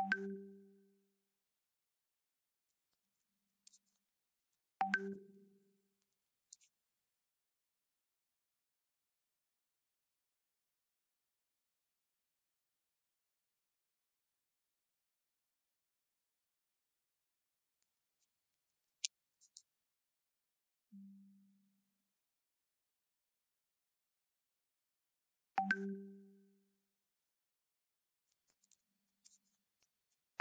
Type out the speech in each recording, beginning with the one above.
you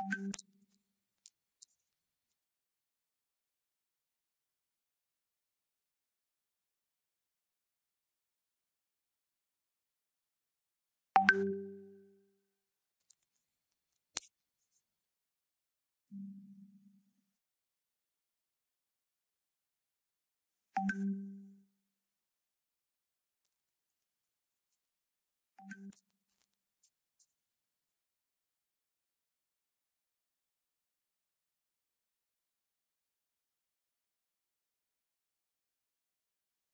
Thank you.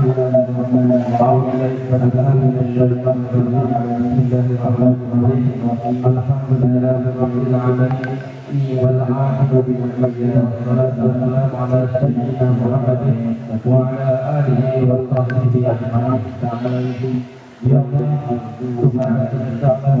أعوذ بالله الحمد لله رب العالمين والعاقبة للمتقين والصلاة والسلام على سيدنا محمد وعلى آله وصحبه أجمعين عليهم Allah, Tuhan kita kami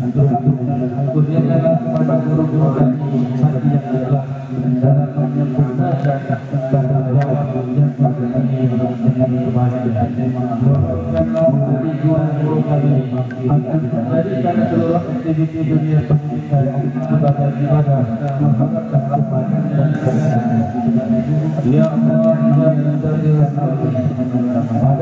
Menjadikan seluruh aktiviti dunia pendidikan Sebagai ibadah Mengharapkan rahmatnya Ya Allah, Ya Allah, pada zaman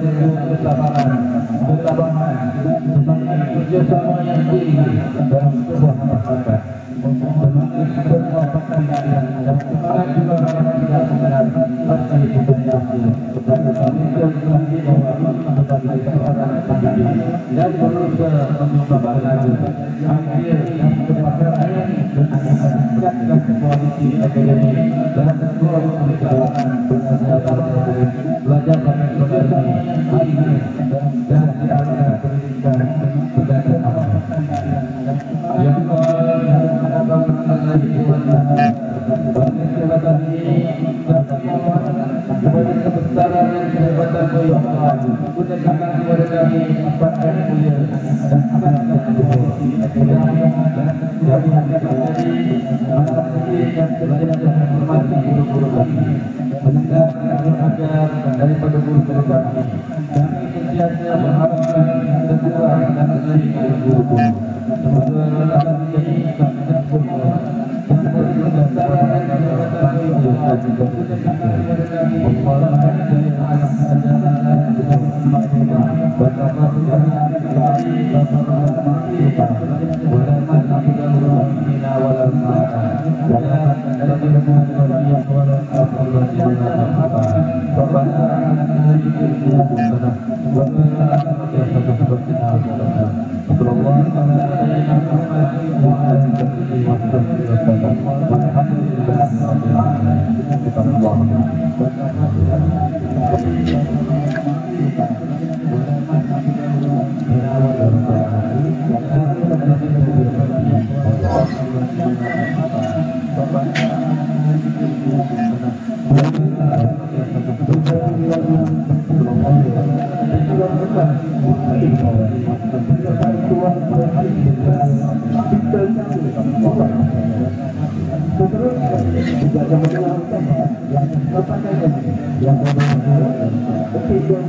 kesabaran, ketabahan, semangat kerjasama yang tinggi. Dalam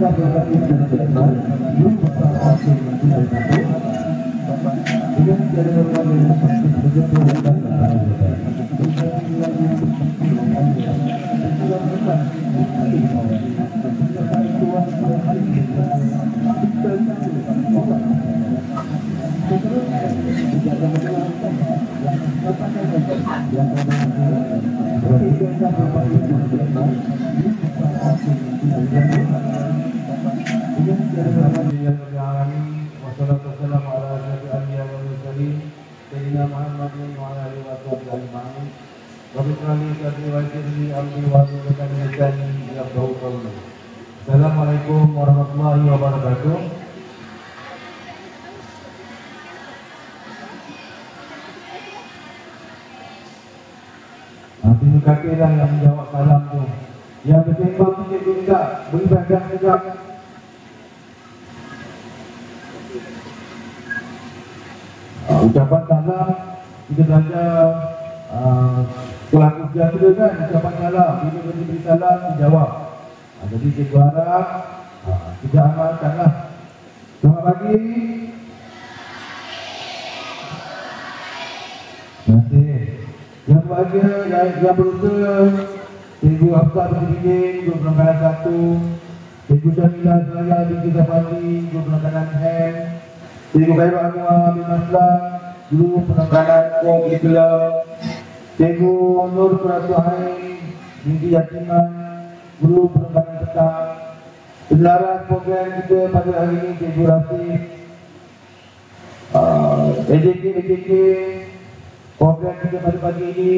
Wassalamualaikum warahmatullahi kan ucapan salam bila kita beri salam dijawab uh, jadi cikgu harap uh, kita amalkanlah selamat pagi. Terima kasih yang bahagia yang, yang berusaha Cikgu Hafsah Berdidik, Guru Pelanggaran Satu Cikgu Syamilah Selaya Binti Zafali, Guru Pelanggaran Hand Cikgu Khairul Anwar bin Maslam, Guru Penekanan Kurikulam, Cikgu Nur Pratu Ain Binti Yatiman, Guru Penekanan Petang, Pelaras program kita pada hari ini Cikgu Rafiq, uh, AJK, AJK, program kita pada pagi ini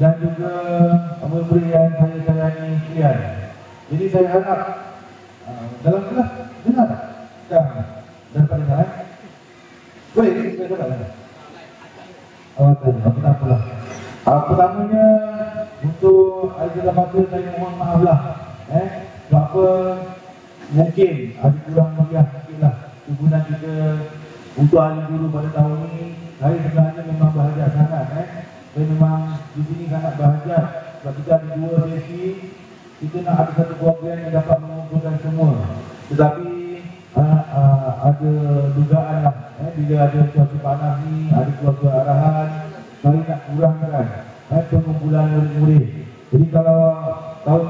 dan juga murid yang saya sayangi sekalian. Jadi saya harap uh, dalam kelas dengar? Dah dan pada saat boleh kita coba lah awak tanya apa tak apalah uh, pertamanya untuk Aizah Masa saya mohon maaf lah eh, sebab apa? Mungkin ada kurang meriah sikit lah hubungan kita untuk ahli guru pada tahun ini. Saya sebenarnya memang bahagia sangat eh. saya memang di sini sangat bahagia sebab kita ada dua sesi. Kita nak ada satu program yang dapat mengumpulkan semua. Tetapi uh, uh, ada dugaan lah. Eh, bila ada cuaca panas ni ada keluarga arahan kali nak kurangkan eh, pengumpulan murid-murid. Jadi kalau tahun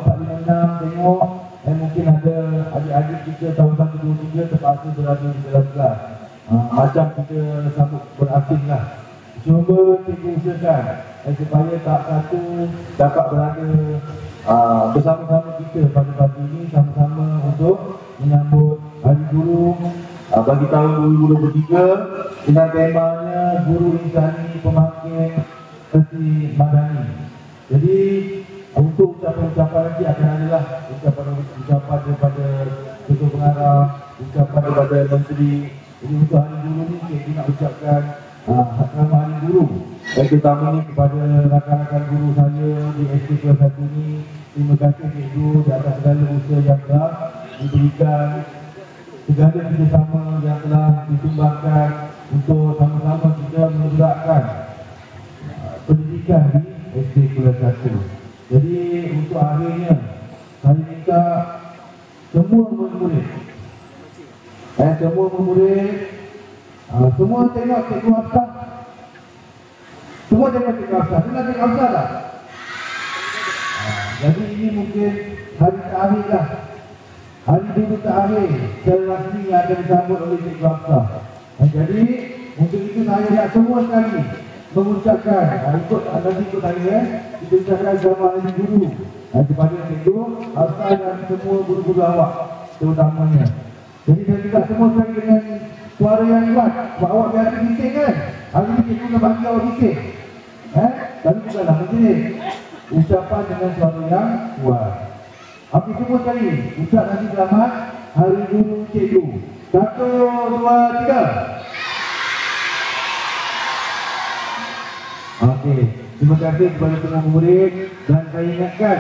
456 tengok eh, mungkin ada adik-adik kita tahun 123 terpaksa berada di dalam kelas. Uh, macam kita sambut berasing lah. Cuba kita usahakan eh, supaya tak satu dapat berada uh, bersama-sama kita pada pagi ini sama-sama untuk menyambut Hari Guru uh, bagi tahun 2023 dengan temanya Guru Insani Pemakin Sesi Madani. Jadi untuk ucapan-ucapan nanti akan adalah ucapan-ucapan daripada Ketua Pengarah, ucapan daripada Menteri. Jadi untuk Hari Guru ni kita nak ucapkan uh, nama Hari Guru. Yang pertama ni kepada rakan-rakan guru saya di SD Kelas 1 ini. Terima kasih Cikgu di atas segala usaha yang telah diberikan segala kerjasama yang telah ditumbangkan untuk sama-sama kita menggerakkan uh, pendidikan di SD Kelas 1. Jadi untuk akhirnya saya minta semua murid eh, semua murid uh, semua tengok cikgu Hafsah semua tengok cikgu Hafsah Tengok cikgu Hafsah tak? Uh, jadi ini mungkin hari terakhir lah Hari dulu terakhir rasmi yang akan disambut oleh Cikgu Hafsah. Jadi untuk itu saya nak semua sekali mengucapkan uh, ikut anda ikut saya eh, kita ucapkan sama hari guru uh, kepada Cikgu Hafsah dan semua guru-guru awak terutamanya. Jadi saya juga semua sekali dengan suara yang kuat sebab awak biasa bising kan. Hari ini Cikgu nak bagi awak bising. Eh, tapi bukanlah macam ni. Ucapan dengan suara yang kuat. Okey semua sekali ucap nanti selamat Hari Guru Cikgu. Satu, dua, tiga. Okey, terima kasih kepada semua murid dan saya ingatkan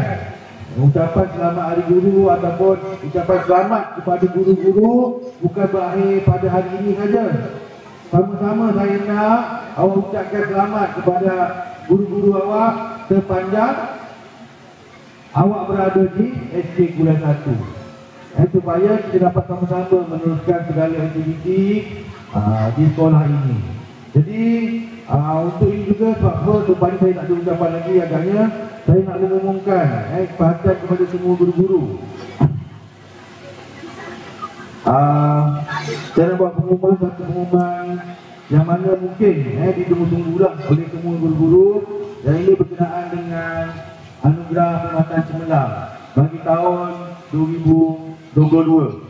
ucapan selamat Hari Guru ataupun ucapan selamat kepada guru-guru bukan berakhir pada hari ini saja. Sama-sama saya nak awak ucapkan selamat kepada guru-guru awak sepanjang awak berada di SD Kuliah 1 eh, supaya kita dapat sama-sama meneruskan segala aktiviti uh, di sekolah ini. Jadi uh, untuk ini juga sebab apa supaya saya nak ada ucapan lagi agaknya saya nak mengumumkan eh, perhatian kepada semua guru-guru. Uh, saya nak buat pengumuman satu pengumuman yang mana mungkin eh, ditunggu-tunggu lah oleh semua guru-guru dan ini berkenaan dengan anugerah perkhidmatan cemerlang bagi tahun 2022.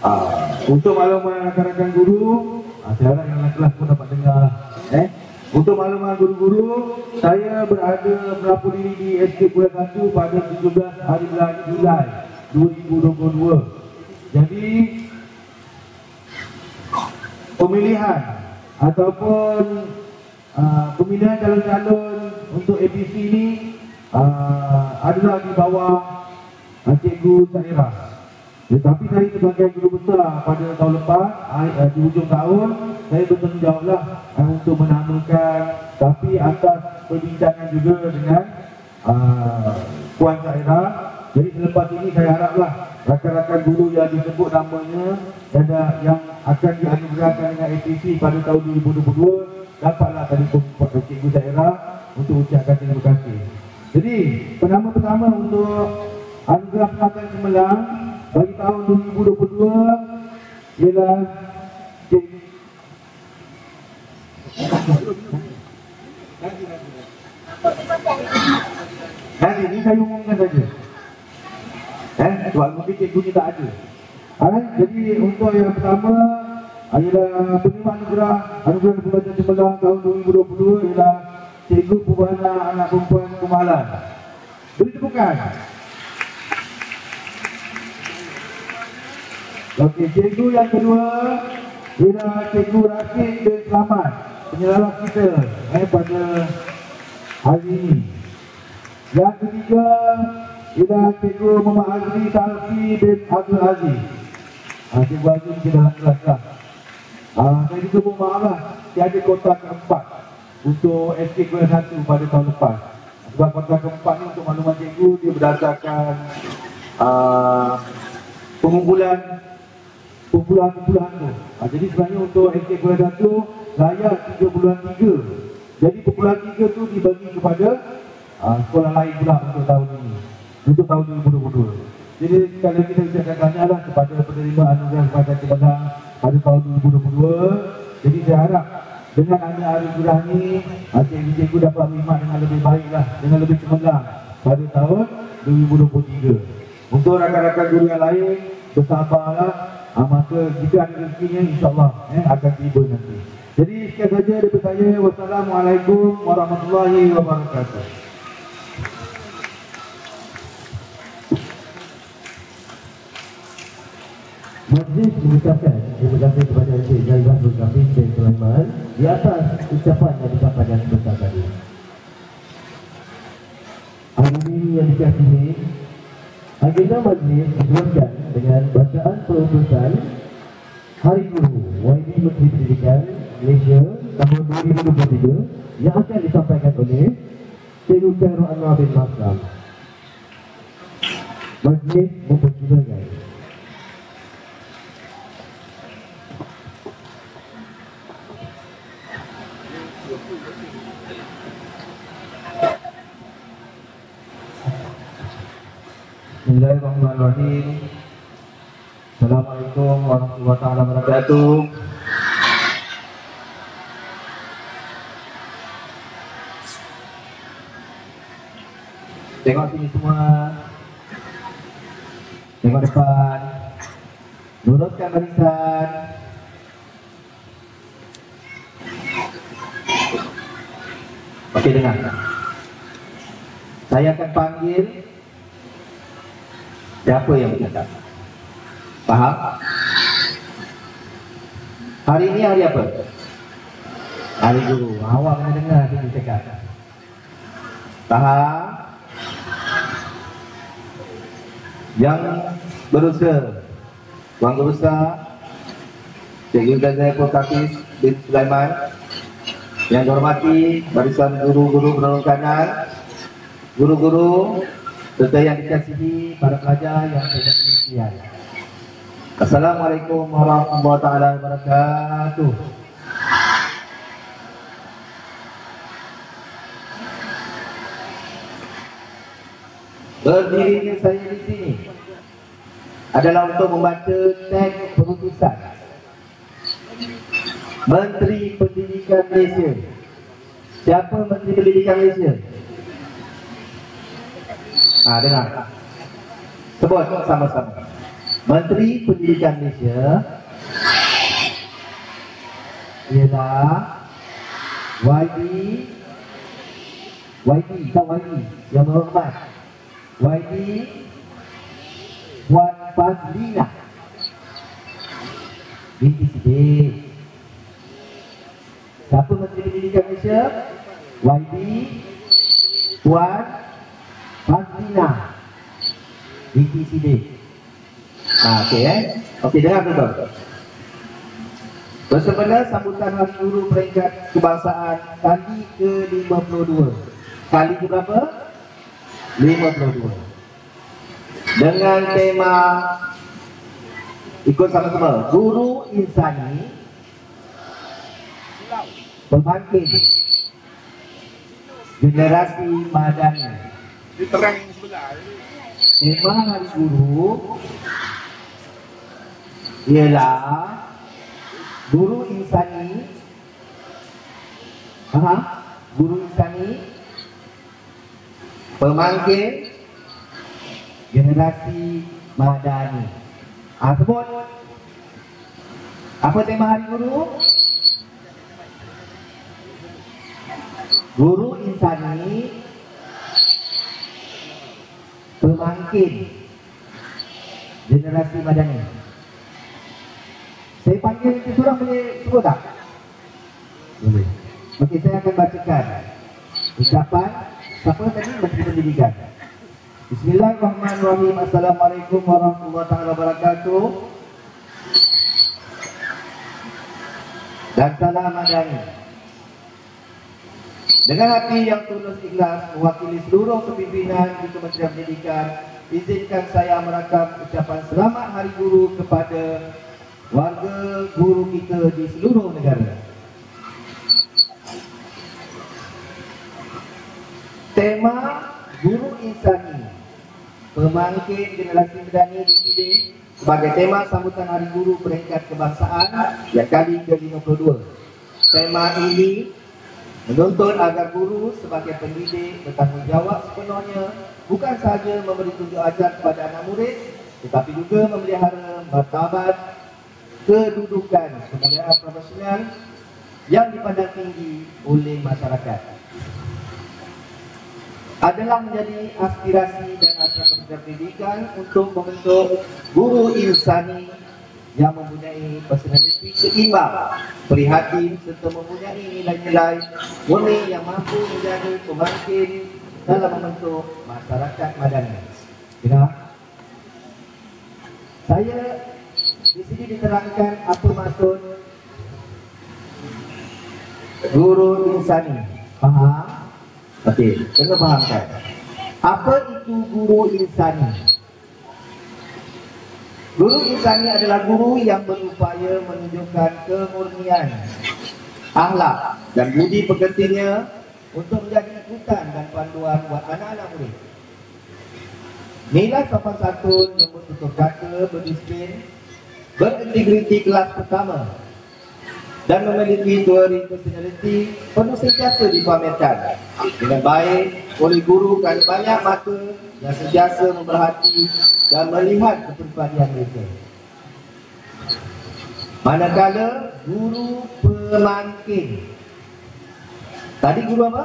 Ah, untuk makluman rakan-rakan guru, ah, saya harap yang kelas pun dapat dengar. Eh, Untuk makluman guru-guru, saya berada melapor diri di SK Pulau Satu pada 17 hari bulan Julai 2022. Jadi, pemilihan ataupun uh, pemilihan calon-calon untuk APC ini uh, adalah di bawah uh, Cikgu Syahira. Tetapi saya sebagai guru besar pada tahun lepas, uh, di hujung tahun, saya bertanggungjawablah untuk menamakan tapi atas perbincangan juga dengan uh, Puan Syahira. Jadi selepas ini saya haraplah rakan-rakan guru yang disebut namanya dan yang akan dianugerahkan dengan APC pada tahun 2022 dapatlah tadi Cikgu Syahira untuk ucapkan terima kasih. Jadi, penama pertama untuk anugerah pengajian cemerlang bagi tahun 2022 ialah Cik Nanti ni saya umumkan saja. Eh, sebab mungkin cikgu ni tak ada. Eh, jadi untuk yang pertama adalah penerima anugerah anugerah pembelajaran cemerlang tahun 2020 ialah Cikgu Pembana Anak Perempuan Kemalan. Beri tepukan. Okey, cikgu yang kedua ialah Cikgu Rasid bin Selamat, penyelamat kita eh, pada hari ini. Yang ketiga ialah Cikgu Muhammad Azri Talfi bin Abdul Aziz. Ha, Cikgu Azri kita dalam kelas lah. Ha, saya juga lah, tiada kota keempat untuk SK Kuala 1 pada tahun lepas. Sebab kota keempat ni untuk maklumat cikgu, dia berdasarkan uh, pengumpulan kumpulan-kumpulan tu. Ha, jadi sebenarnya untuk SK Kuala 1 layak 3 bulan 3. Jadi kumpulan 3 tu dibagi kepada uh, sekolah lain pula untuk tahun ini. Untuk tahun 2022. Jadi sekali lagi kita ucapkan tanyalah kepada penerima anugerah kepada Cemerlang pada tahun 2022. Jadi saya harap dengan ada anugerah ini, cikgu-cikgu dapat menikmat dengan lebih baiklah, dengan lebih cemerlang pada tahun 2023. Untuk rakan-rakan guru yang lain, bersabarlah ha, maka jika ada rezekinya insyaAllah eh, akan tiba nanti. Jadi sekian saja daripada saya. Wassalamualaikum warahmatullahi wabarakatuh. Majlis mengucapkan terima kasih kepada Encik Jaibah Zulkafis bin Sulaiman di atas ucapan yang disampaikan sebesar tadi. Hadirin yang dikasihi, agenda majlis diteruskan dengan bacaan perutusan Hari Guru YB Menteri Pendidikan Malaysia tahun 2023 yang akan disampaikan oleh Cikgu Khairul Anwar bin Maslam. Majlis mempersilakan. Bismillahirrahmanirrahim. Assalamualaikum warahmatullahi wabarakatuh. Tengok sini semua. Tengok depan. Luruskan barisan. Okey dengar. Saya akan panggil Siapa yang bercakap? Faham? Hari ini hari apa? Hari guru. Awak kena dengar dia cakap. Faham? Yang berusaha Tuan Guru Besar Cikgu Gazai Purkafis bin Sulaiman Yang dihormati Barisan Guru-Guru Penolong Kanan Guru-guru serta yang dikasihi para pelajar yang tidak sekalian. Assalamualaikum warahmatullahi wabarakatuh. Berdirinya saya di sini adalah untuk membaca teks perutusan Menteri Pendidikan Malaysia. Siapa Menteri Pendidikan Malaysia? Ha, dengar. Sebut sama-sama. Menteri Pendidikan Malaysia. Ialah YB YB tak YB yang berhormat YB Puan Fazlina. Binti Sidik siapa Menteri Pendidikan Malaysia? YB Puan Fazlina binti Sidik ha, okey eh okey dengar betul Bersempena sambutan Guru peringkat kebangsaan kali ke-52. Kali ke berapa? 52. Dengan tema ikut sama-sama Guru Insani Pembangkit Generasi Madani. Diterang yang sebelah. Hari Guru ialah Guru Insani. Aha, Guru Insani. Pemangkin Generasi Madani ah, Sebut. Apa tema Hari Guru? Guru Insani Pemangkin Generasi Madani saya panggil itu orang boleh sebut tak? Boleh. Okey, saya akan bacakan ucapan siapa tadi Menteri Pendidikan. Bismillahirrahmanirrahim. Assalamualaikum warahmatullahi wabarakatuh. Dan salam madani. Dengan hati yang tulus ikhlas mewakili seluruh kepimpinan di Kementerian Pendidikan, izinkan saya merakam ucapan selamat Hari Guru kepada warga guru kita di seluruh negara. Tema Guru Insani Pemangkin Generasi Medani dipilih sebagai tema sambutan Hari Guru peringkat kebangsaan yang kali ke-52. Tema ini menuntut agar guru sebagai pendidik bertanggungjawab sepenuhnya bukan sahaja memberi tunjuk ajar kepada anak murid tetapi juga memelihara martabat kedudukan kemuliaan profesional yang dipandang tinggi oleh masyarakat. Adalah menjadi aspirasi dan hasrat Kementerian Pendidikan untuk membentuk guru insani yang mempunyai personaliti seimbang, prihatin serta mempunyai nilai-nilai murni yang mampu menjadi pembangkit dalam membentuk masyarakat madani. Dengar? Saya di sini diterangkan apa maksud guru insani. Faham? Okey, kena fahamkan. Apa itu guru insani? Guru insani adalah guru yang berupaya menunjukkan kemurnian, akhlak dan budi pekertinya untuk menjadi ikutan dan panduan buat anak-anak murid. Nilai sopan santun, nyebut tutup kata, berdisiplin, berintegriti kelas pertama dan memiliki teori personality perlu sentiasa dipamerkan. Dengan baik oleh guru kerana banyak mata yang sentiasa memerhati dan melihat kepribadian mereka. Manakala guru pemangkin. Tadi guru apa?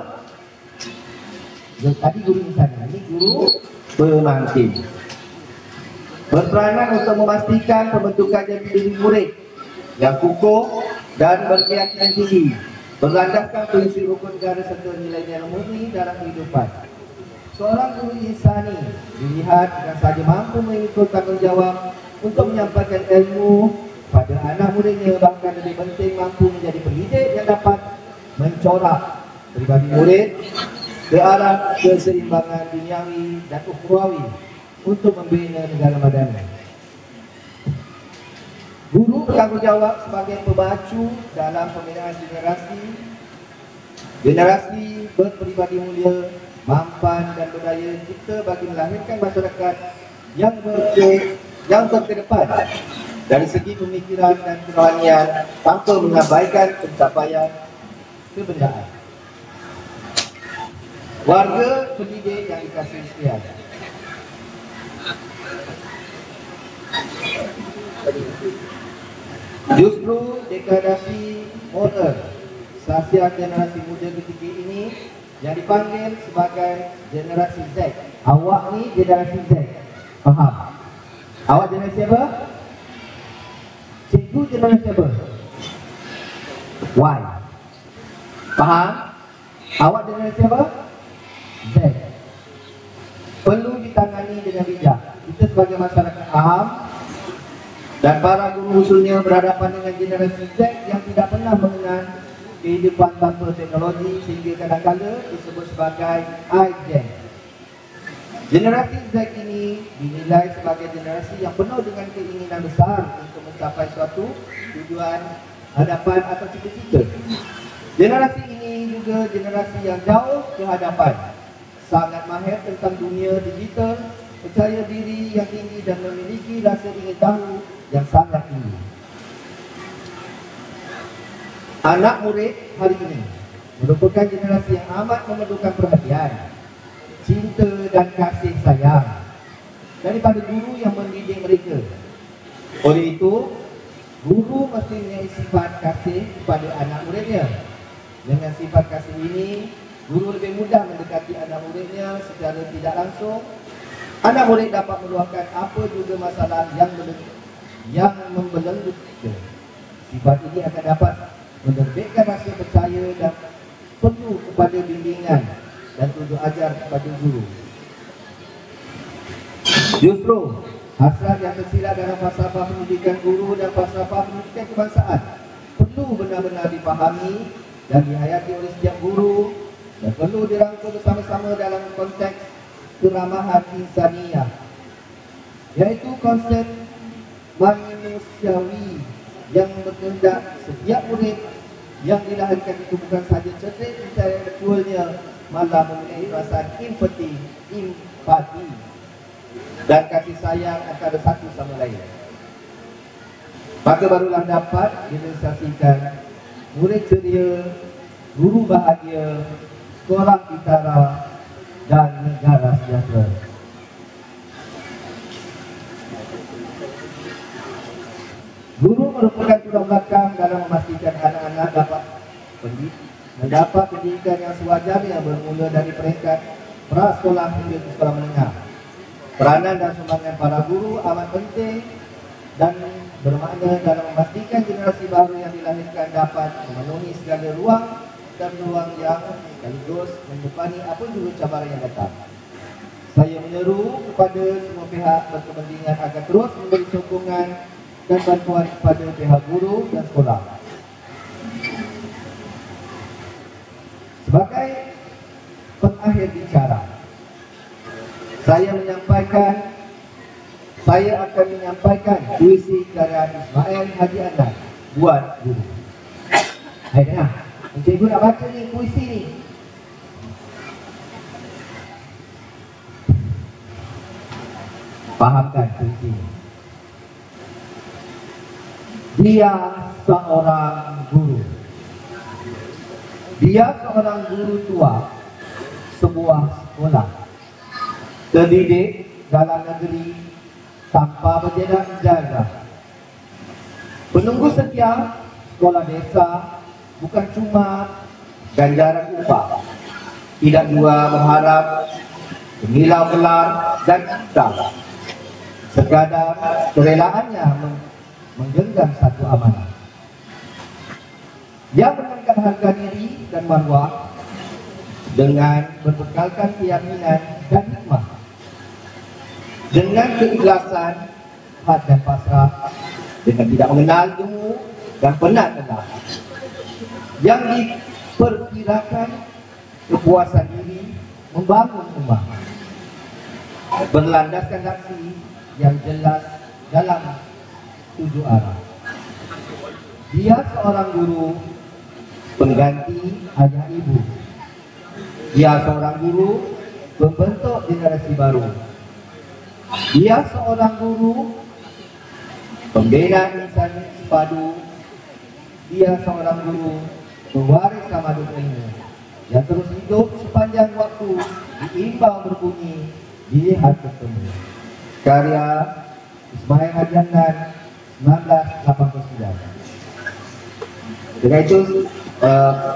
Tadi guru insan, ini guru pemangkin. Berperanan untuk memastikan pembentukan jadi diri murid yang kukuh dan berkeyakinan tinggi berlandaskan prinsip hukum negara serta nilai-nilai murni dalam kehidupan. Seorang guru insani dilihat dengan sahaja mampu mengikut tanggungjawab untuk menyampaikan ilmu pada anak muridnya bahkan lebih penting mampu menjadi pendidik yang dapat mencorak pribadi murid ke arah keseimbangan duniawi dan ukhrawi untuk membina negara madani. Guru bertanggungjawab sebagai pembacu dalam pembinaan generasi generasi berperibadi mulia, mampan dan berdaya kita bagi melahirkan masyarakat yang berke, yang terkedepan dari segi pemikiran dan kerohanian tanpa mengabaikan pencapaian kebendaan. Warga pendidik yang dikasih sekalian. Justru dekadasi moral stasiun generasi muda ketiga ini yang dipanggil sebagai generasi Z. Awak ni generasi Z. Faham? Awak generasi apa? Cikgu generasi apa? Y. Faham? Awak generasi apa? Z. Perlu ditangani dengan bijak. Kita sebagai masyarakat awam dan para guru usulnya berhadapan dengan generasi Z yang tidak pernah mengenal kehidupan tanpa teknologi sehingga kadang-kadang disebut sebagai iGen. Generasi Z ini dinilai sebagai generasi yang penuh dengan keinginan besar untuk mencapai suatu tujuan, hadapan atau cita-cita. Generasi ini juga generasi yang jauh ke hadapan. Sangat mahir tentang dunia digital, percaya diri yang tinggi dan memiliki rasa ingin tahu yang sangat tinggi. Anak murid hari ini merupakan generasi yang amat memerlukan perhatian, cinta dan kasih sayang daripada guru yang mendidik mereka. Oleh itu, guru mesti mempunyai sifat kasih kepada anak muridnya. Dengan sifat kasih ini, guru lebih mudah mendekati anak muridnya secara tidak langsung. Anak murid dapat meluahkan apa juga masalah yang yang membelenggu kita. Sifat ini akan dapat menerbitkan rasa percaya dan perlu kepada bimbingan dan tunjuk ajar kepada guru. Justru hasrat yang tersirat dalam falsafah pendidikan guru dan falsafah pendidikan kebangsaan perlu benar-benar dipahami dan dihayati oleh setiap guru dan perlu dirangkul bersama-sama dalam konteks keramahan insaniah iaitu konsep manusiawi yang berkehendak setiap murid yang dilahirkan itu bukan sahaja cerdik intelektualnya malah mempunyai perasaan empati, empati dan kasih sayang antara satu sama lain. Maka barulah dapat direalisasikan murid ceria, guru bahagia, sekolah kitara dan negara sejahtera. Guru merupakan tulang belakang dalam memastikan anak-anak dapat mendapat pendidikan yang sewajarnya bermula dari peringkat prasekolah hingga ke sekolah menengah. Peranan dan sumbangan para guru amat penting dan bermakna dalam memastikan generasi baru yang dilahirkan dapat memenuhi segala ruang dan ruang yang sekaligus menyepani apa juga cabaran yang datang. Saya menyeru kepada semua pihak berkepentingan agar terus memberi sokongan dan bantuan kepada pihak guru dan sekolah. Sebagai pengakhir bicara, saya menyampaikan saya akan menyampaikan puisi karya Ismail Haji Anas buat guru. Hai dengar, cikgu nak baca ni puisi ni. Fahamkan puisi ni. Dia seorang guru. Dia seorang guru tua sebuah sekolah. Terdidik dalam negeri tanpa berjalan jaga. Penunggu setia sekolah desa bukan cuma ganjaran upah. Tidak juga berharap gemilau gelar dan cinta. Sekadar kerelaannya menggenggam satu amanah. Dia mengangkat harga diri dan marwah dengan berbekalkan keyakinan dan hikmah. Dengan keikhlasan, hati dan pasrah, dengan tidak mengenal jemu dan penat lelah. Yang diperkirakan kepuasan diri membangun rumah. Berlandaskan aksi yang jelas dalam tujuh arah. Dia seorang guru pengganti ayah ibu. Dia seorang guru membentuk generasi baru. Dia seorang guru pembina insan sepadu. Dia seorang guru pewaris samadun ilmu yang terus hidup sepanjang waktu diimbau berbunyi dilihat bertemu. Karya Ismail Hajanan 1989 Dengan itu, uh,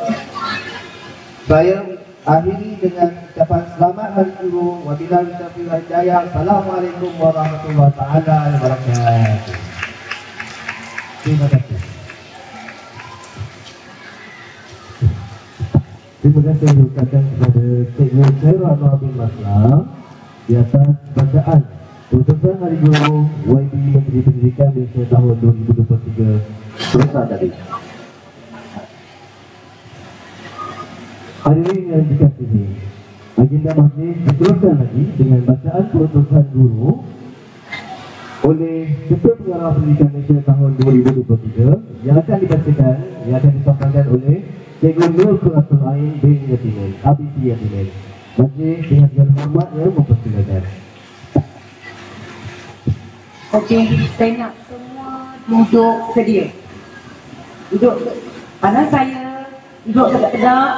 saya akhiri dengan ucapan selamat Hari Guru. Wabillahi taufiq wal hidayah. Assalamualaikum warahmatullahi taala wabarakatuh. Terima kasih. Terima kasih saya ucapkan kepada Cikgu Anwar bin Maslam di atas bacaan Putusan Hari Guru YB Menteri Pendidikan Malaysia tahun 2023 Perusahaan tadi. Hadirin yang dikasihi, agenda majlis diteruskan lagi dengan bacaan putusan guru oleh Ketua Pengarah Pendidikan Malaysia tahun 2023 yang akan dibacakan, yang akan disampaikan oleh Cikgu Nur Kuratul Ain bin Yatimin, ABP Yatimin. Majlis dengan segala hormatnya mempersilakan. Okey, saya nak semua duduk sedia. Duduk pandang saya, duduk tegak-tegak.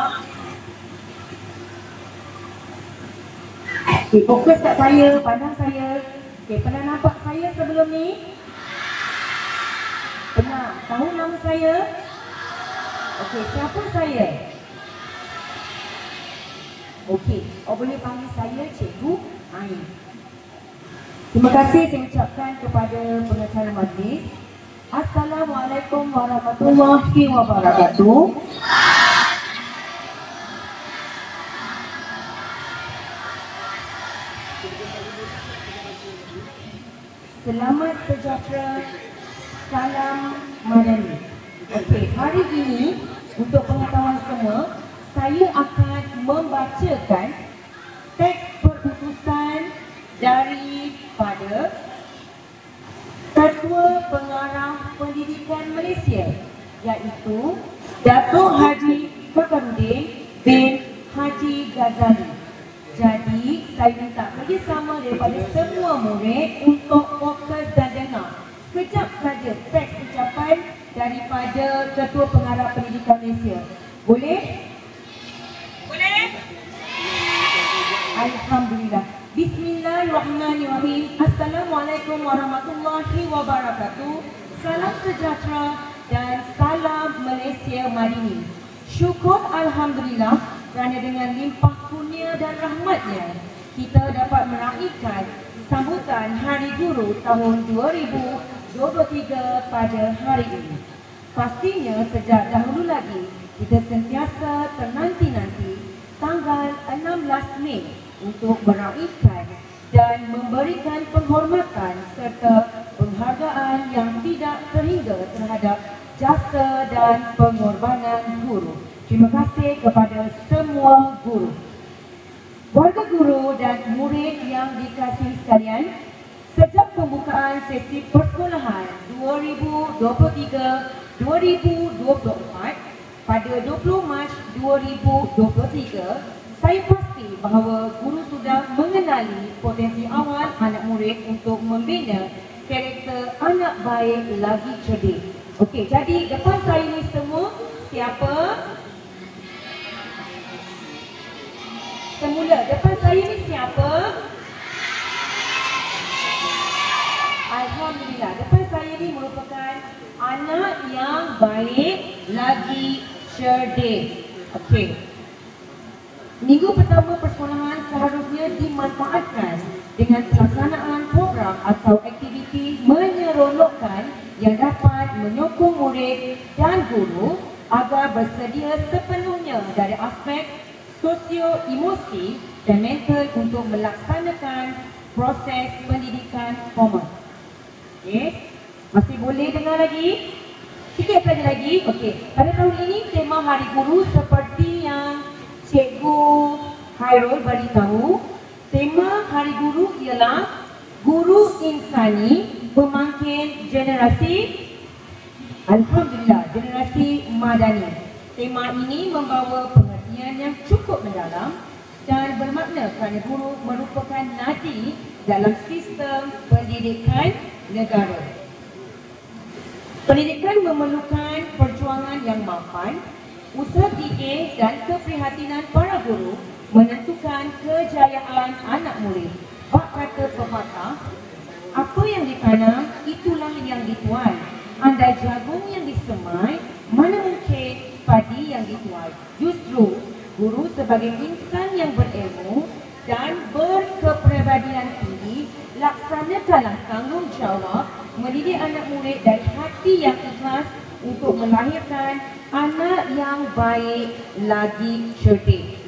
Okey, fokus kat saya, pandang saya. Okey, pernah nampak saya sebelum ni? Pernah. Tahu nama saya? Okey, siapa saya? Okey, oh boleh panggil saya Cikgu Ain. Terima kasih saya ucapkan kepada pengacara majlis. Assalamualaikum warahmatullahi wabarakatuh. Selamat sejahtera. Salam madani. Okey, hari ini untuk pengetahuan semua, saya akan membacakan teks perputusan daripada Ketua Pengarah Pendidikan Malaysia iaitu Datuk Haji Fakhruddin bin Haji Ghazali. Jadi, saya minta kerjasama daripada semua murid untuk fokus dan dengar. Sekejap saja teks ucapan daripada Ketua Pengarah Pendidikan Malaysia. Boleh? Boleh? Alhamdulillah. Bismillahirrahmanirrahim. Assalamualaikum warahmatullahi wabarakatuh. Salam sejahtera dan salam Malaysia Madini. Syukur Alhamdulillah kerana dengan limpah kurnia dan rahmatnya kita dapat meraihkan sambutan Hari Guru tahun 2023 pada hari ini. Pastinya sejak dahulu lagi kita sentiasa ternanti-nanti tanggal 16 Mei untuk meraihkan dan memberikan penghormatan serta penghargaan yang tidak terhingga terhadap jasa dan pengorbanan guru. Terima kasih kepada semua guru. Warga guru dan murid yang dikasihi sekalian, sejak pembukaan sesi persekolahan 2023-2024 pada 20 Mac 2023, saya pasti bahawa guru sudah mengenali potensi awal anak murid untuk membina karakter anak baik lagi cerdik. Okey, jadi depan saya ni semua siapa? Semula depan saya ni siapa? Alhamdulillah, depan saya ni merupakan anak yang baik lagi cerdik. Okey. Minggu pertama persekolahan seharusnya dimanfaatkan dengan pelaksanaan program atau aktiviti menyeronokkan yang dapat menyokong murid dan guru agar bersedia sepenuhnya dari aspek sosio-emosi dan mental untuk melaksanakan proses pendidikan formal. Okey. Masih boleh dengar lagi? Sikit saja lagi. Okey. Pada tahun ini tema Hari Guru seperti Cikgu Khairul beritahu, tema Hari Guru ialah Guru Insani Pemangkin Generasi Alhamdulillah, Generasi Madani. Tema ini membawa pengertian yang cukup mendalam dan bermakna kerana guru merupakan nadi dalam sistem pendidikan negara. Pendidikan memerlukan perjuangan yang mapan, usaha fikir dan keprihatinan para guru menentukan kejayaan anak murid. Bak kata pepatah, apa yang ditanam, itulah yang dituai. Andai jagung yang disemai, mana mungkin padi yang dituai. Justru, guru sebagai insan yang berilmu dan berkepribadian tinggi, laksanakanlah tanggungjawab mendidik anak murid dari hati yang ikhlas untuk melahirkan anak yang baik lagi cerdik.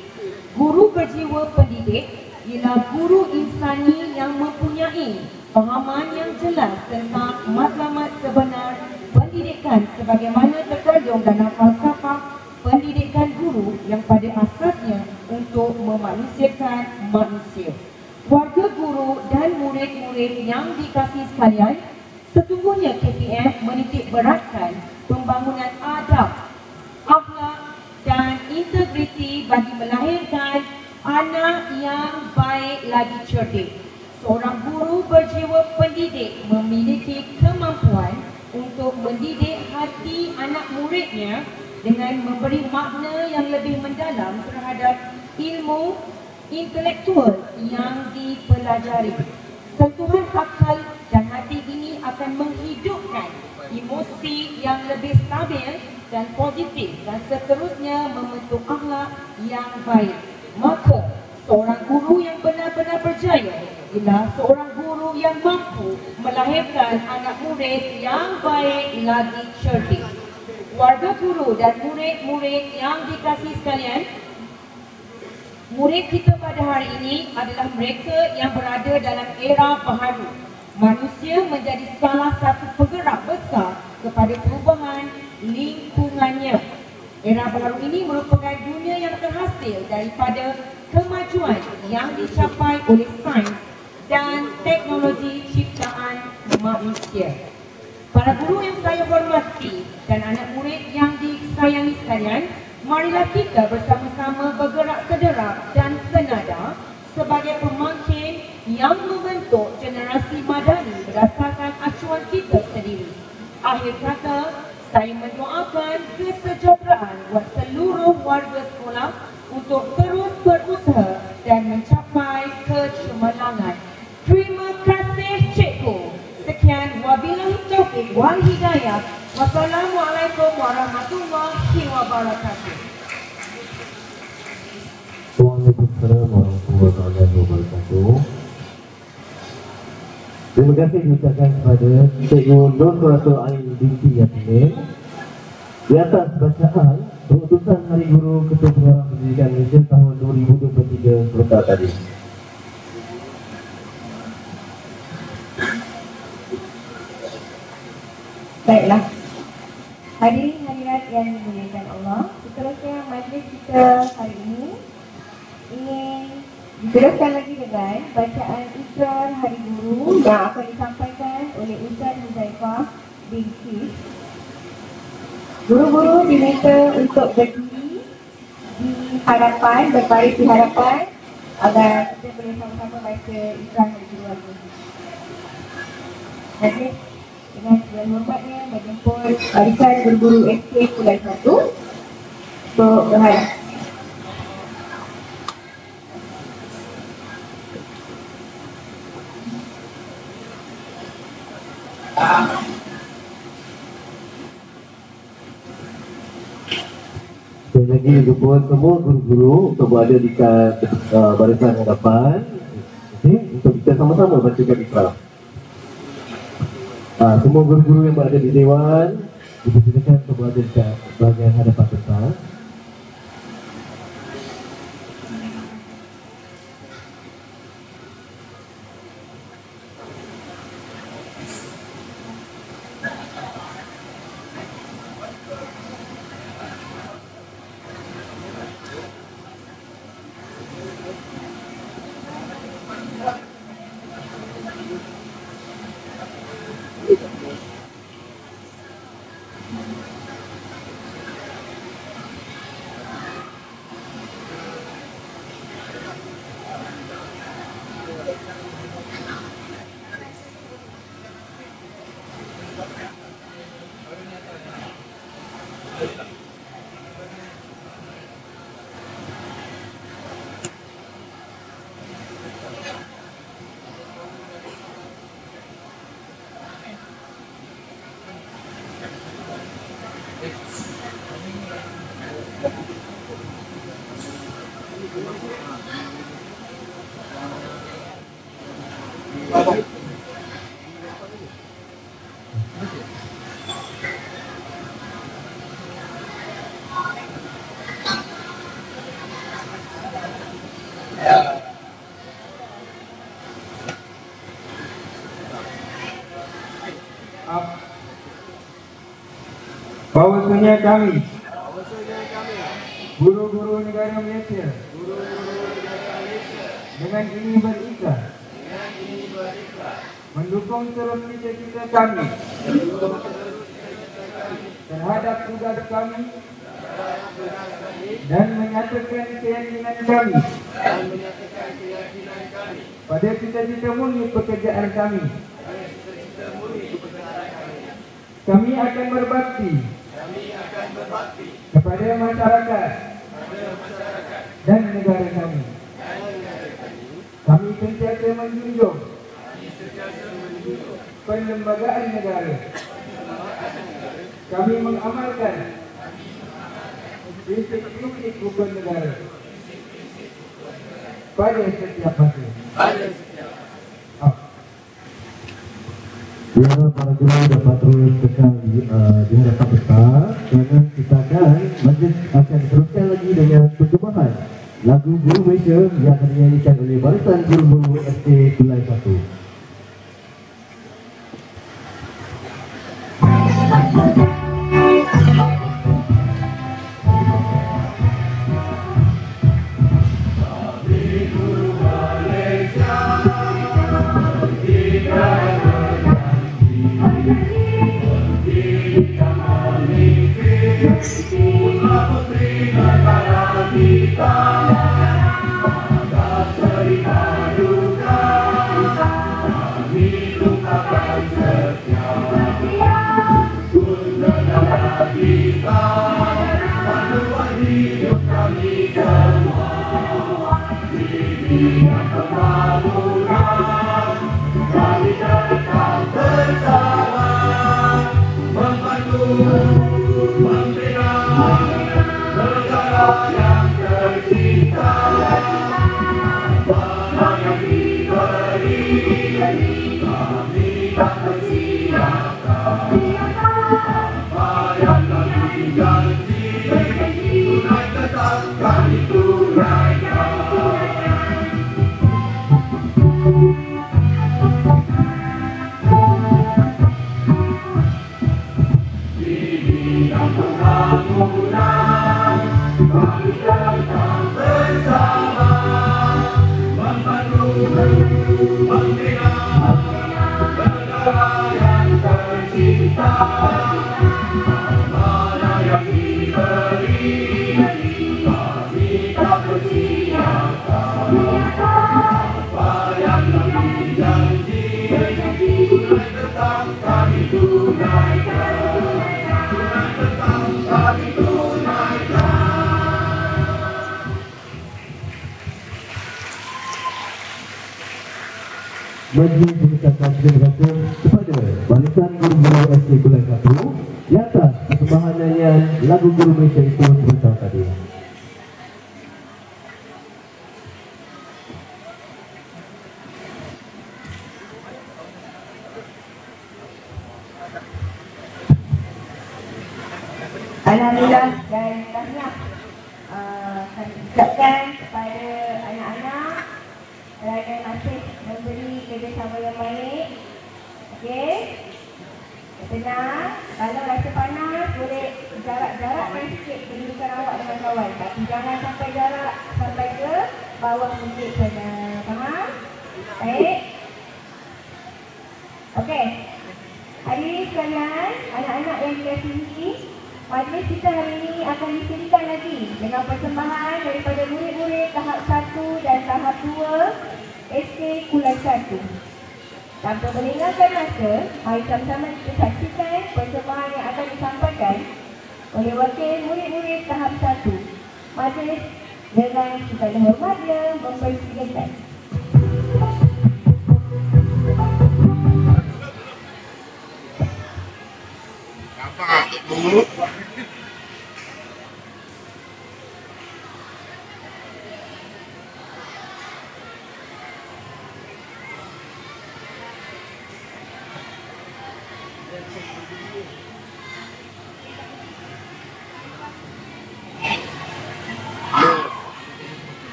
Guru berjiwa pendidik ialah guru insani yang mempunyai fahaman yang jelas tentang matlamat sebenar pendidikan sebagaimana terkandung dalam falsafah pendidikan guru yang pada asasnya untuk memanusiakan manusia. Warga guru dan murid-murid yang dikasih sekalian, sesungguhnya KPM menitik beratkan pembangunan adab, akhlak dan integriti bagi melahirkan anak yang baik lagi cerdik. Seorang guru berjiwa pendidik memiliki kemampuan untuk mendidik hati anak muridnya dengan memberi makna yang lebih mendalam terhadap ilmu intelektual yang dipelajari. Sentuhan akal dan hati ini akan menghidupkan emosi yang lebih stabil dan positif dan seterusnya membentuk akhlak yang baik. Maka seorang guru yang benar-benar berjaya ialah seorang guru yang mampu melahirkan anak murid yang baik lagi cerdik warga guru dan murid-murid yang dikasih sekalian, murid kita pada hari ini adalah mereka yang berada dalam era baharu. Manusia menjadi salah satu penggerak besar kepada perubahan lingkungannya. Era baru ini merupakan dunia yang terhasil daripada kemajuan yang dicapai oleh sains dan teknologi ciptaan manusia. Para guru yang saya hormati dan anak murid yang disayangi sekalian, marilah kita bersama-sama bergerak sederak dan senada sebagai pemakin yang membentuk generasi madani berdasarkan acuan kita sendiri. Akhir kata, saya mendoakan kesejahteraan buat seluruh warga sekolah untuk terus berusaha dan mencapai kecemerlangan. Terima kasih cikgu. Sekian wabillahi taufiq wal hidayah. Wassalamualaikum warahmatullahi wabarakatuh. Terima kasih diucapkan kepada Cikgu Nur Suratul Ain Binti Yasmin di atas bacaan pengutusan Hari Guru Ketua Pengarah Pendidikan Malaysia tahun 2023 sebentar tadi. Baiklah. Hadirin hadirat yang dimuliakan Allah, seterusnya majlis kita hari ini ingin diteruskan lagi dengan bacaan Ikrar Hari Guru yang akan disampaikan oleh Ustaz Huzaifah bin Kis. Guru-guru diminta untuk berdiri di hadapan, berbaris di hadapan agar kita boleh sama-sama baca Ikrar Hari Guru hari ini. Majlis dengan segala hormatnya menjemput barisan guru-guru SK Pulau 1 untuk Sekali lagi jemput semua guru-guru untuk berada di uh, barisan hadapan okay, untuk kita sama-sama bacakan ikrar. Uh, semua guru-guru yang berada di dewan dipersilakan untuk berada di bahagian hadapan besar. Bahawasanya kami Guru-guru negara Malaysia Dengan ini berikat Mendukung terus cita-cita kami Terhadap tugas kami Dan menyatakan keyakinan kami. Pada cita-cita murni pekerjaan kami. Kami akan berbakti kepada masyarakat dan negara kami. Kami sentiasa menjunjung perlembagaan negara. Kami mengamalkan prinsip-prinsip hukum negara pada setiap masa. Ah. Biar para guru dapat terus kekal di, uh, di hadapan Kerana kita akan Majlis akan teruskan lagi dengan percubaan Lagu Guru Malaysia yang dinyanyikan oleh Barisan Guru-Guru SK Kulai 1 Majlis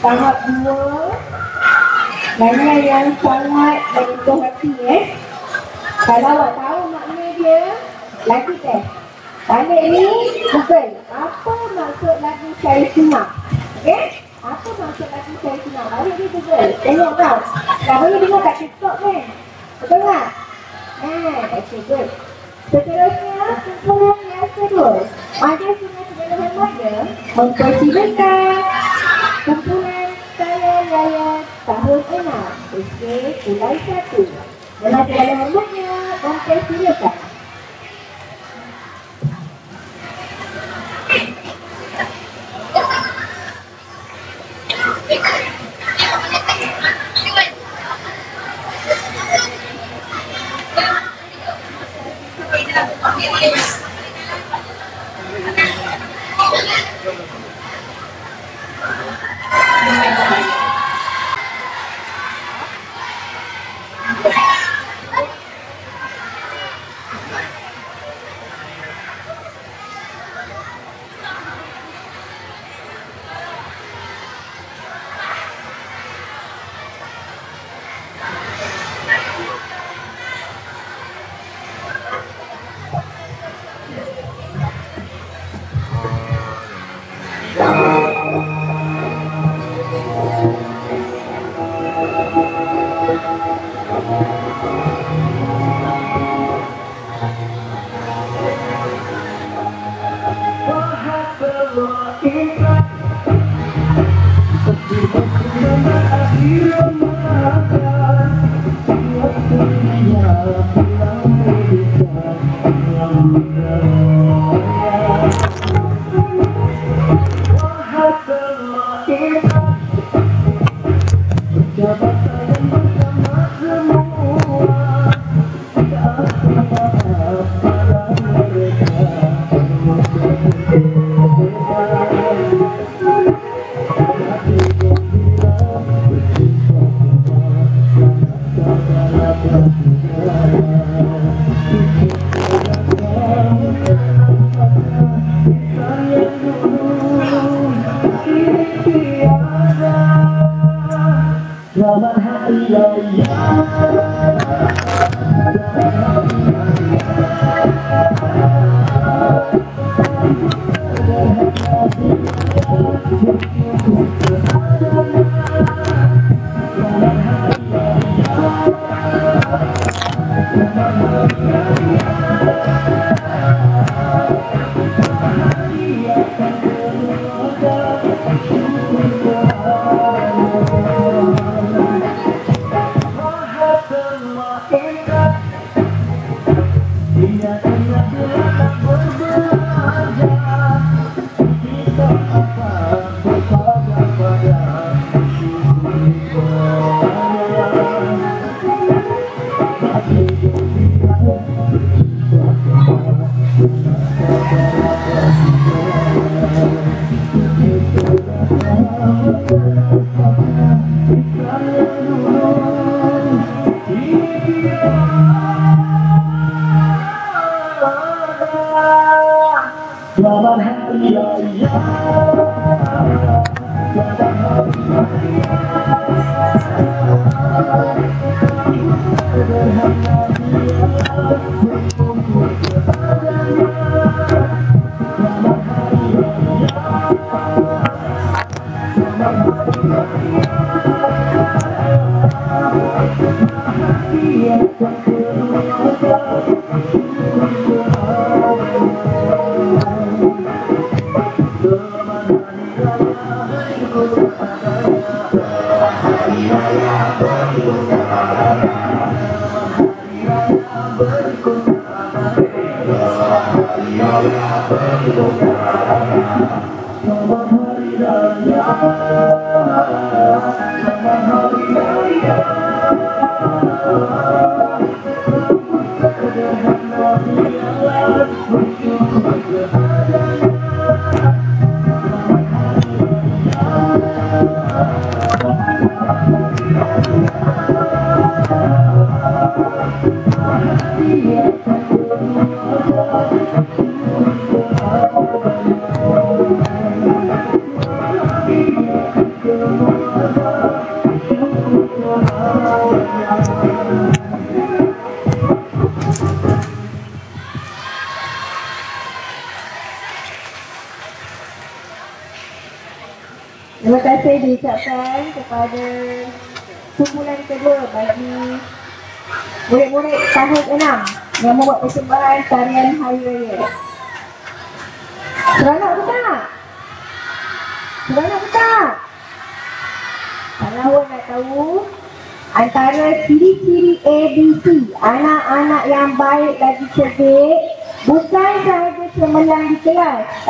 tahap dua Nanya yang sangat Terima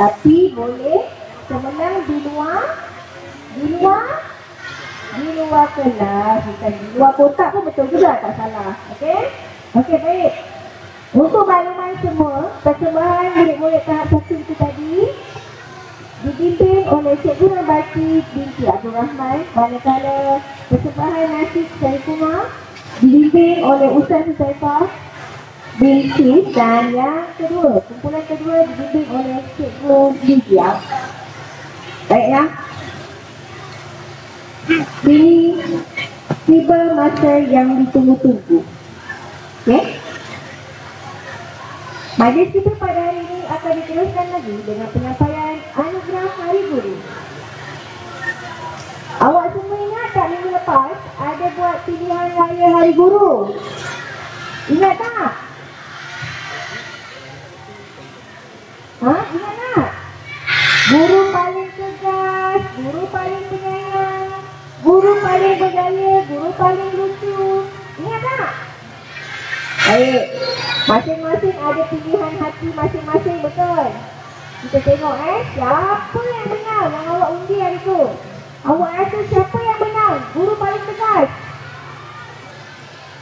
tapi boleh semenang di luar di luar di luar kelas bukan di luar kotak pun betul juga tak salah. Okey? Okey baik. Untuk makluman semua persembahan murid-murid tahap satu itu tadi dibimbing oleh Cikgu Nabati binti Abdul Rahman. Manakala persembahan Nasib Syaifullah dibimbing oleh Ustaz Husaifah binti dan yang kedua kumpulan kedua dibimbing oleh Cikgu Lydia baiklah ini tiba masa yang ditunggu-tunggu. Okey? Majlis kita pada hari ini akan diteruskan lagi dengan penyampaian anugerah Hari Guru. Awak semua ingat tak minggu lepas ada buat pilihan raya Hari Guru? Ingat tak? Ha? Ingat tak? Guru paling ke Guru paling bergaya, guru paling lucu. Ingat tak? Baik. Masing-masing ada pilihan hati masing-masing, betul? Kita tengok eh, siapa yang menang yang awak undi hari tu? Awak rasa siapa yang menang? Guru paling tegas.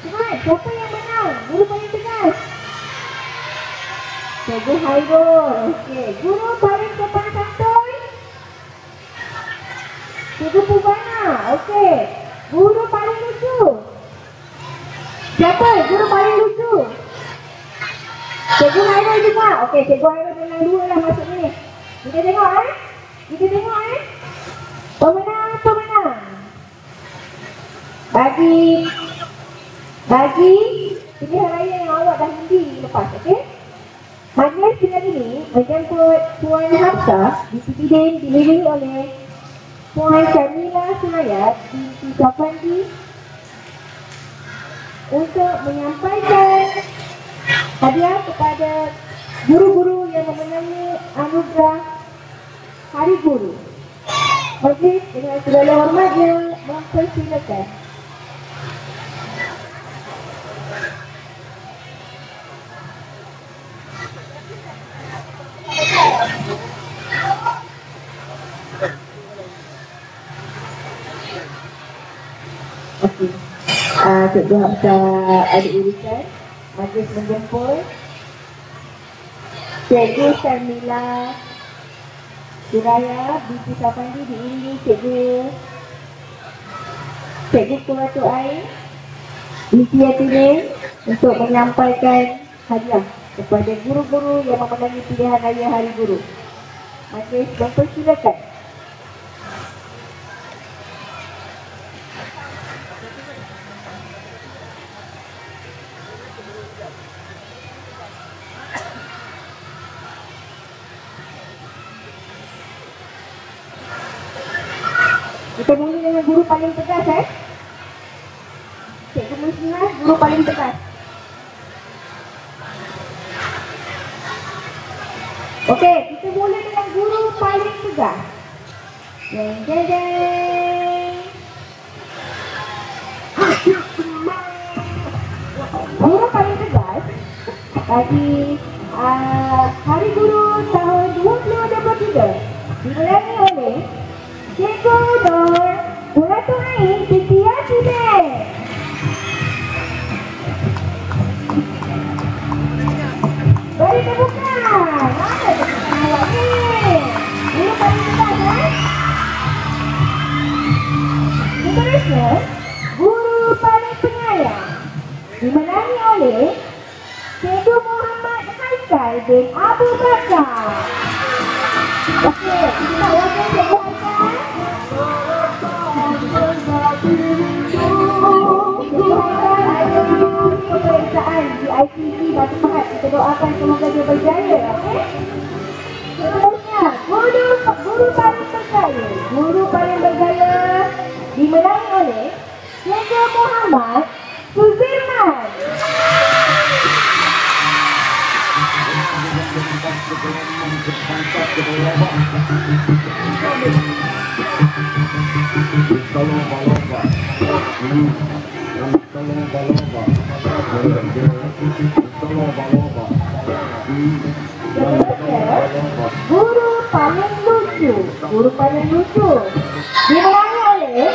Cepat, siapa yang menang? Guru paling tegas. Cikgu Hairul. Okey, guru paling sopan santun. Cikgu Pubana. Okey. Guru paling lucu. Siapa guru paling lucu? Cikgu Hairul juga. Okey, Cikgu Hairul menang dua lah masuk ni. Kita tengok eh. Kita tengok eh. Pemenang, pemenang. Bagi bagi pilihan raya yang awak dah undi lepas, okey? Majlis pilihan ini menjemput Puan Hafsah dipilih dilirik oleh Puan Syamila Sunayat binti Safandi untuk menyampaikan hadiah kepada guru-guru yang memenangi anugerah Hari Guru. Majlis dengan segala hormatnya mempersilakan. Okey. Uh, Cikgu Hamzah ada urusan Majlis menjemput. Cikgu Syamila Suraya Binti Safandi diiringi Cikgu. Cikgu Kuratu Air Binti Yatinin untuk menyampaikan hadiah kepada guru-guru yang memenangi pilihan raya Hari Guru. Majlis mempersilakan. Kita mula dengan guru paling tegas eh. Cikgu Muslimah guru paling tegas. Okey, kita mula dengan guru paling tegas. Jeng jeng jeng. Guru paling tegas bagi uh, Hari Guru tahun 2023 dimulai oleh Cikgu Nur Puratu Ain Setia Tibet. Beri. Mana tepukan Seterusnya, guru paling penyayang dimenangi oleh Cikgu Muhammad Haikal bin Abu Bakar. Okey, kita wakil Cikgu. Kita doakan semoga dia berjaya, okey? Seterusnya, guru guru paling bergaya. Guru paling bergaya dimenangi oleh Cikgu Muhammad. Seterusnya, guru paling lucu. Guru paling lucu dimenangi oleh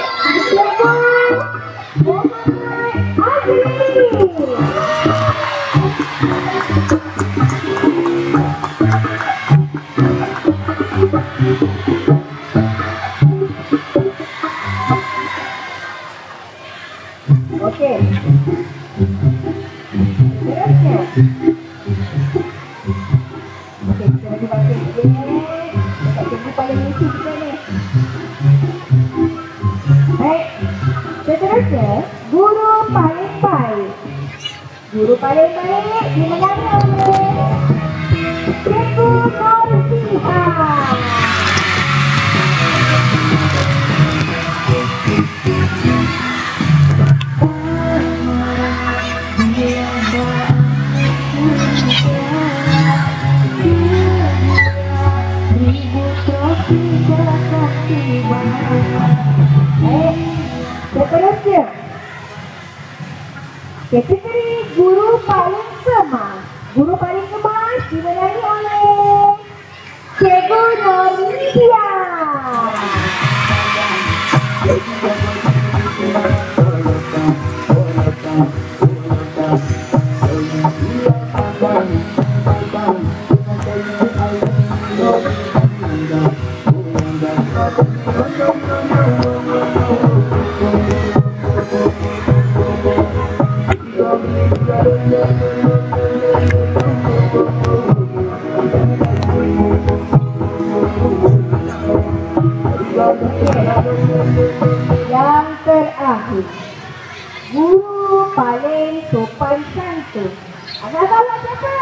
Ada salah siapa?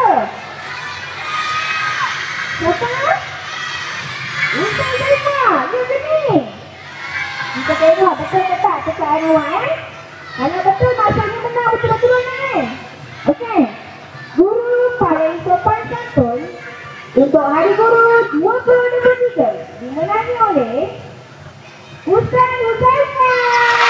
Siapa? Ustaz Zainal, dia ke ni Kita tengok betul ke tak cakap Anwar eh Kalau betul maksudnya menang betul-betul ni Okey Guru paling sopan santun Untuk hari guru 2023 Dimenangi oleh Ustaz Huzaifah.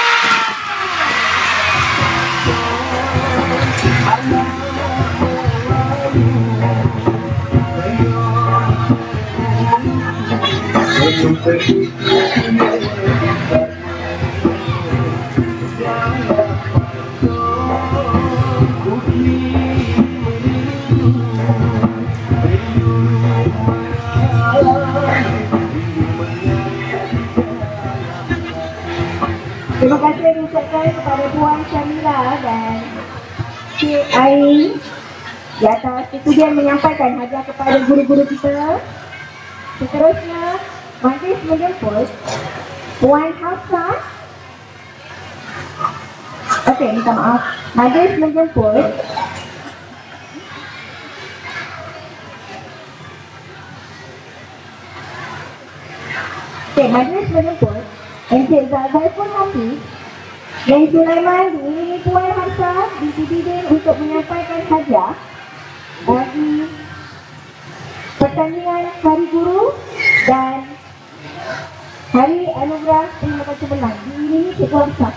Terima kasih diucapkan kepada Puan Syamila dan Cik Ain di atas kesudian menyampaikan hadiah kepada guru-guru kita. Seterusnya, majlis menjemput Puan Hafsah. Okey, minta maaf. Majlis menjemput Okey, majlis menjemput Encik Zaiful Hafiz dan Sulaiman diiringi Puan Hamzah di Dibidin untuk menyampaikan hadiah bagi pertandingan Hari Guru dan Hari Anugerah Terima Kasih Belang diiringi Cikgu Hamzah.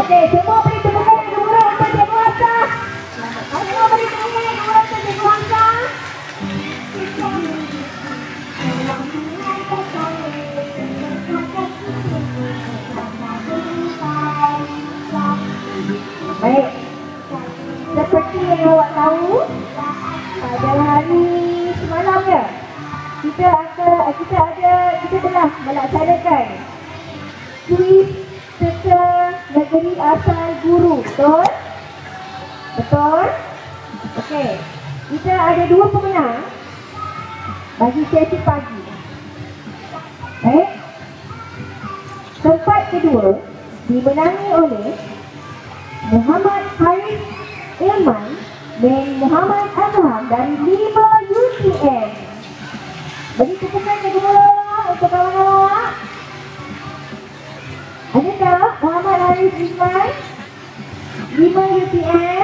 Okey, semua beri Baik. Seperti yang awak tahu, pada hari semalam ya, kita akan kita ada kita telah melaksanakan kuis serta negeri asal guru, betul? Betul? Okey. Kita ada dua pemenang bagi sesi pagi. Baik. Tempat kedua dimenangi oleh Muhammad Haris Ilman dan Muhammad Azhar dari 5 UTM. Beri tepukan yang gemuruh untuk kawan awak. Adakah Muhammad Haris Ilman 5 UTM?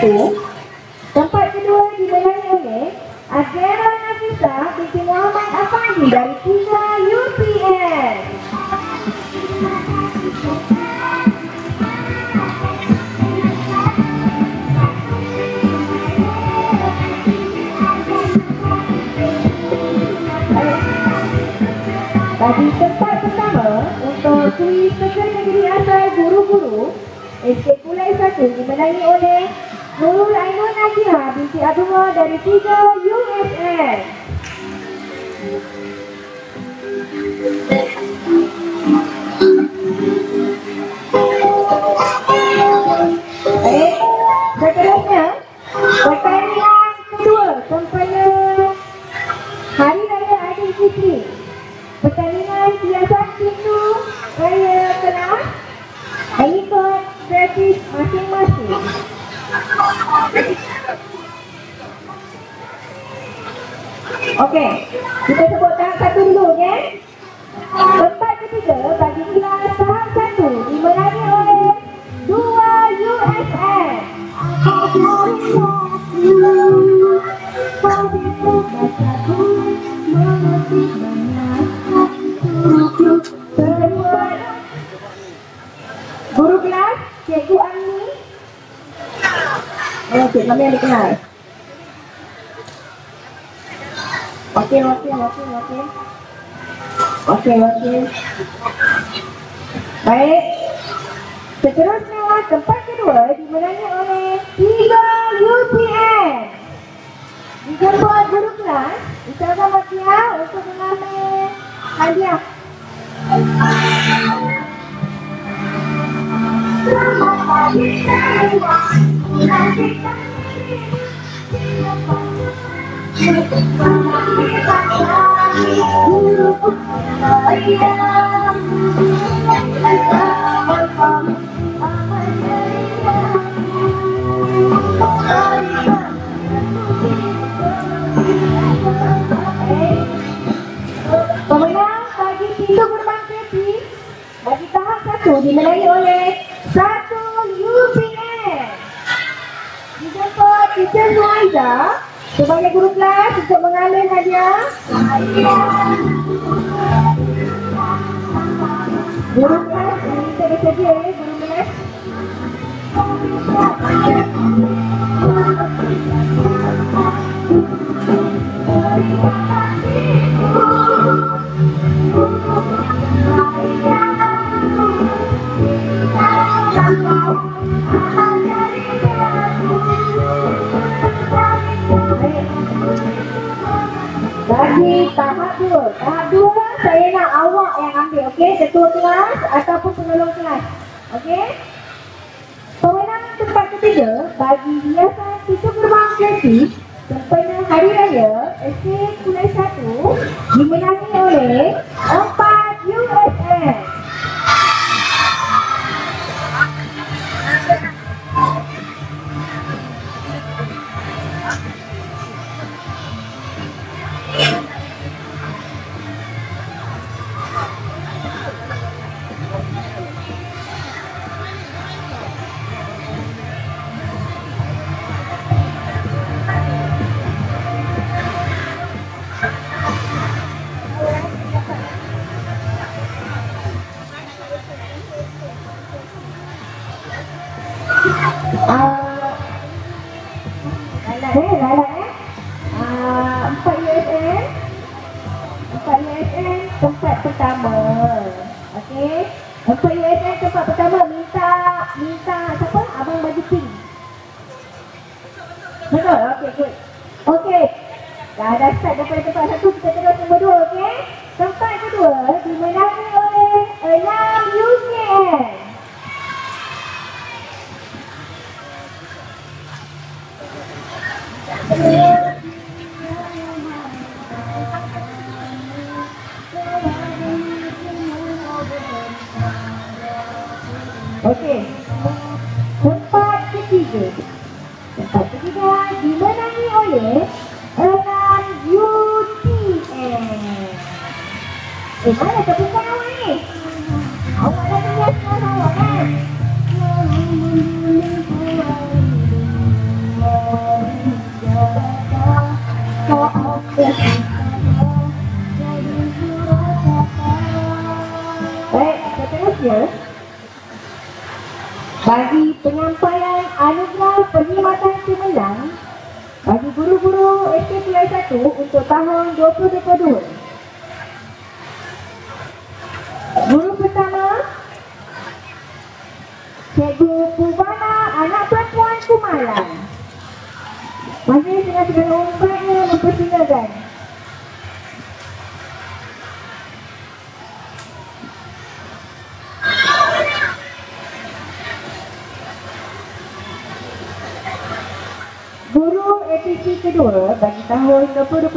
Tahap pintu raya kelas mengikut gratis masing-masing. Okey, kita sebut tahap satu dulu, okey? Tempat ketiga bagi kelas Oh, Cik Mami ada kenal. Okey, okey, okey, okey. Okey, okey. Baik. Seterusnya, tempat kedua dimenangi oleh 3 UPN. Dijemput guru kelas, Ustazah Matia untuk mengambil hadiah. Pemenang bagi pintu kereti bagi tahap satu dimenangi oleh Teacher Nuaiza sebagai guru kelas untuk mengambil hadiah. Guru kelas ini kita bersedia ya guru kelas. Bagi tahap dua, tahap dua saya nak awak yang ambil, okey? Ketua kelas ataupun penolong kelas, okey? Pemenang tempat ketiga bagi hiasan pintu gerbang kreatif sempena Hari Raya SK Kulai 1 dimenangi oleh 4 USN.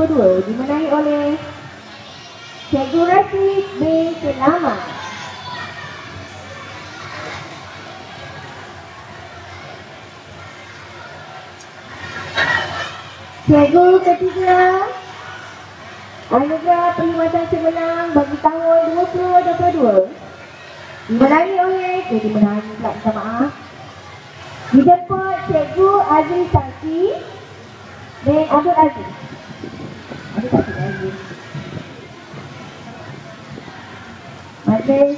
2022 dimenangi oleh Cikgu Rafiq bin Selamat. Cikgu ketiga Anugerah Perkhidmatan Cemerlang bagi tahun 2022 dimenangi oleh eh, dimenangi pula minta maaf dijemput Cikgu Aziz Saki dan Abdul Aziz Abdul Saki dan Aziz Majlis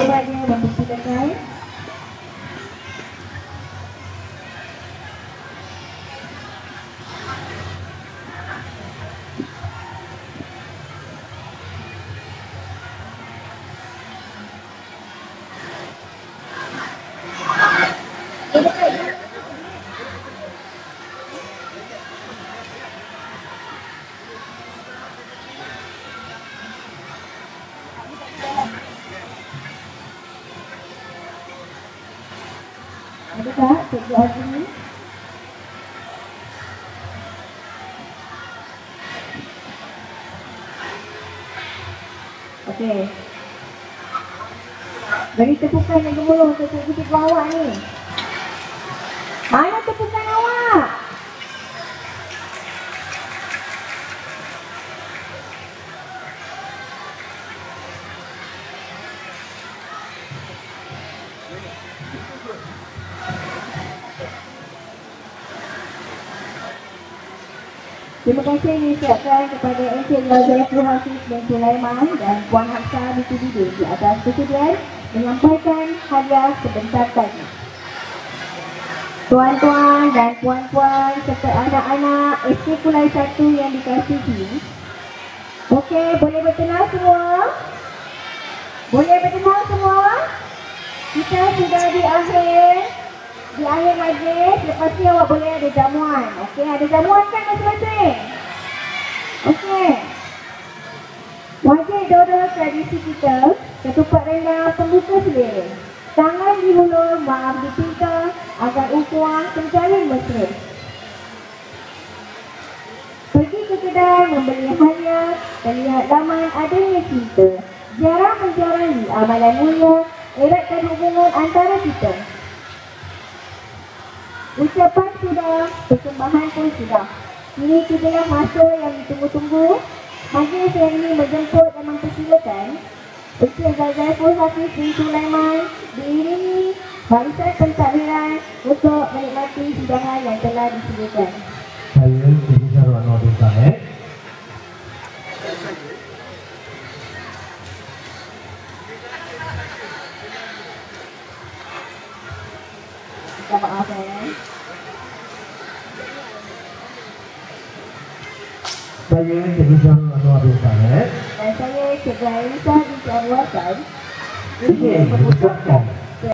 dengan segala hormatnya Cikgu Aziz? Okey. Beri tepukan yang gemuruh untuk cikgu-cikgu awak ni. Kasih diucapkan kepada Encik Zaiful Hafiz bin Sulaiman dan Puan Hafsah binti Didi di atas kesediaan menyampaikan hadiah sebentar tadi. Tuan-tuan dan puan-puan serta anak-anak SK Kulai 1 yang dikasihi. Okey, boleh bertenang semua? Boleh bertenang semua? Kita sudah di akhir di akhir majlis, lepas ni awak boleh ada jamuan. Okey, ada jamuan kan masing-masing? Okey. Wajib dodol tradisi kita, ketupat rendah pembuka selera. Tangan dihulur, maaf dipinta agar ukuran terjalin mesra. Pergi ke kedai membeli hadiah dan lihat laman adanya cinta. Jarang menjarani amalan mulia, eratkan hubungan antara kita. Ucapan sudah, persembahan pun sudah. Ini kitalah masa yang ditunggu-tunggu. Majlis yang ini menjemput dan mempersilakan Encik Zaiful Hafiz bin Sulaiman diiringi barisan pentadbiran untuk menikmati hidangan yang telah disediakan. Saya Cikgu Syarul Anwar bin Said. Minta maaf ya. Saya Cikgu Syarul Anwar bin Said. Dan saya Cikgu Aisyah binti Anwar San. Ingin mengucapkan